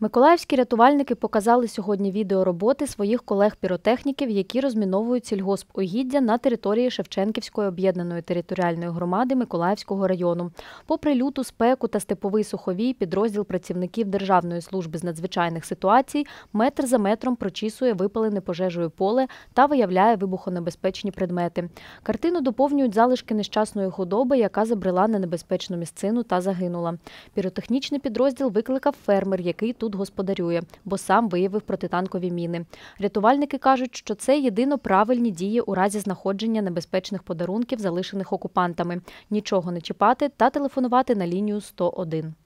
Миколаївські рятувальники показали сьогодні відео роботи своїх колег-піротехніків, які розміновують сільгоспугіддя на території Шевченківської об'єднаної територіальної громади Миколаївського району. Попри люту спеку та степовий суховій, підрозділ працівників Державної служби з надзвичайних ситуацій метр за метром прочісує випалене пожежею поле та виявляє вибухонебезпечні предмети. Картину доповнюють залишки нещасної худоби, яка забрела на небезпечну місцину та загинула. Піротехнічний підрозділ викликав фермер, який тут господарює, бо сам виявив протитанкові міни. Рятувальники кажуть, що це єдино правильні дії у разі знаходження небезпечних подарунків, залишених окупантами. Нічого не чіпати та телефонувати на лінію 101.